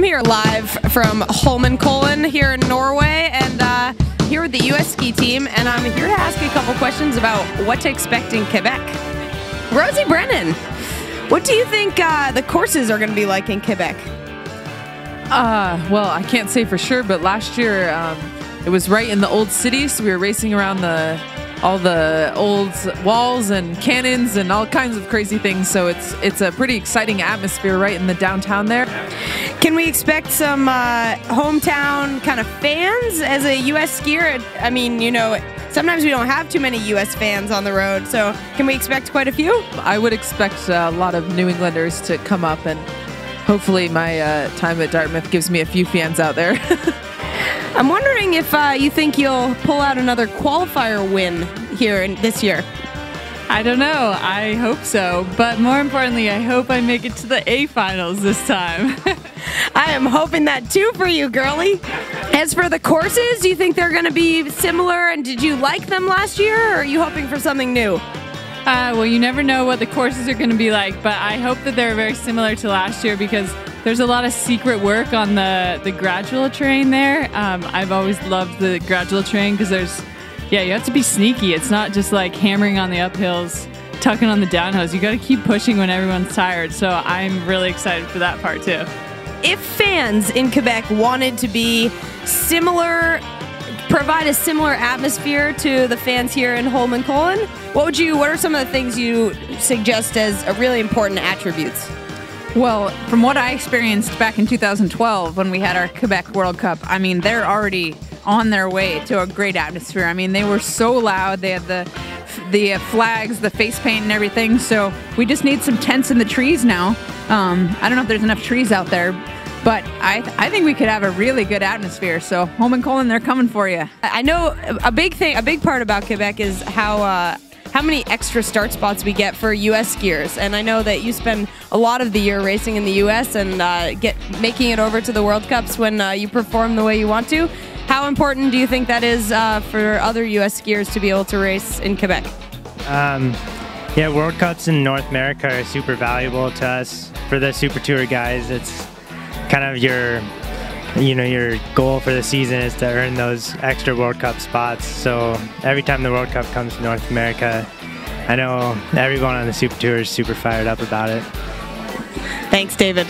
I'm here live from Holmenkollen here in Norway and uh, here with the U.S. ski team, and I'm here to ask a couple questions about what to expect in Quebec. Rosie Brennan, what do you think uh, the courses are going to be like in Quebec? Uh, well, I can't say for sure, but last year um, it was right in the old city, so we were racing around the all the old walls and cannons and all kinds of crazy things. So it's it's a pretty exciting atmosphere right in the downtown there. Can we expect some uh, hometown kind of fans as a U.S. skier? I mean, you know, sometimes we don't have too many U.S. fans on the road, so can we expect quite a few? I would expect a lot of New Englanders to come up, and hopefully my uh, time at Dartmouth gives me a few fans out there. I'm wondering if uh, you think you'll pull out another qualifier win here in, this year. I don't know. I hope so. But more importantly, I hope I make it to the A finals this time. I am hoping that too for you, girlie. As for the courses, do you think they're going to be similar? And did you like them last year, or are you hoping for something new? Uh, well, you never know what the courses are going to be like, but I hope that they're very similar to last year because there's a lot of secret work on the, the gradual terrain there. Um, I've always loved the gradual terrain because there's, yeah, you have to be sneaky. It's not just like hammering on the uphills, tucking on the downhills. You got to keep pushing when everyone's tired. So I'm really excited for that part too. If fans in Quebec wanted to be similar provide a similar atmosphere to the fans here in Holman Holmenkollen, what would you what are some of the things you suggest as really important attributes? Well, from what I experienced back in 2012 when we had our Quebec World Cup, I mean, they're already on their way to a great atmosphere. I mean, they were so loud. They had the the flags, the face paint, and everything. So we just need some tents in the trees now. Um, I don't know if there's enough trees out there, but I I think we could have a really good atmosphere. So Holmenkollen, they're coming for you. I know a big thing, a big part about Quebec is how. Uh, how many extra start spots we get for U.S. skiers. And I know that you spend a lot of the year racing in the U.S. and uh, get making it over to the World Cups when uh, you perform the way you want to. How important do you think that is uh, for other U.S. skiers to be able to race in Quebec? Um, yeah, World Cups in North America are super valuable to us. For the Super Tour guys, it's kind of your you know your goal for the season is to earn those extra World Cup spots. So every time the World Cup comes to North America, I know everyone on the Super Tour is super fired up about it. Thanks, David.